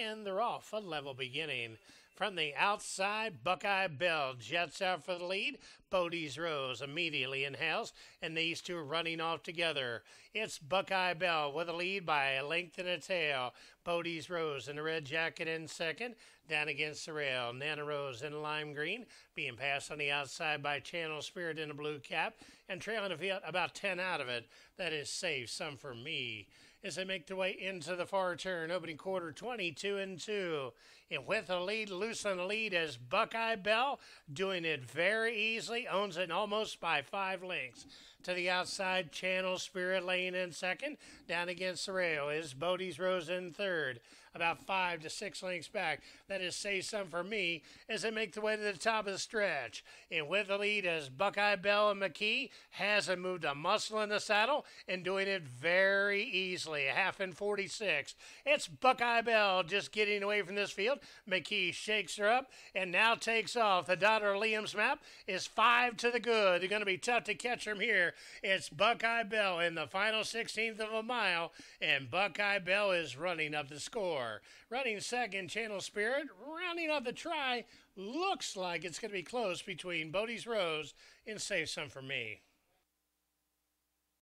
and they're off a level beginning. From the outside, Buckeye Bell jets out for the lead. Bodie's Rose immediately inhales, and these two running off together. It's Buckeye Bell with a lead by a length and a tail. Bodie's Rose in the red jacket in second, down against the rail. Nana Rose in lime green, being passed on the outside by Channel Spirit in a blue cap, and trailing about 10 out of it. That is safe, some for me. As they make their way into the far turn, opening quarter 22 and 2. And with a lead, loose on the lead as Buckeye Bell, doing it very easily, owns it almost by five lengths. To the outside, Channel Spirit laying in second. Down against the rail is Bodie's Rose in third. About five to six lengths back. That is Say Some for Me as they make the way to the top of the stretch. And with the lead as Buckeye Bell and McKee hasn't moved a muscle in the saddle and doing it very easily. A half and 46. It's Buckeye Bell just getting away from this field. McKee shakes her up and now takes off. The daughter of Liam's Map is five to the good. They're going to be tough to catch from here. It's Buckeye Bell in the final 16th of a mile, and Buckeye Bell is running up the score. Running second, Channel Spirit, rounding up the try. Looks like it's going to be close between Bodie's Rose and Save Some for Me.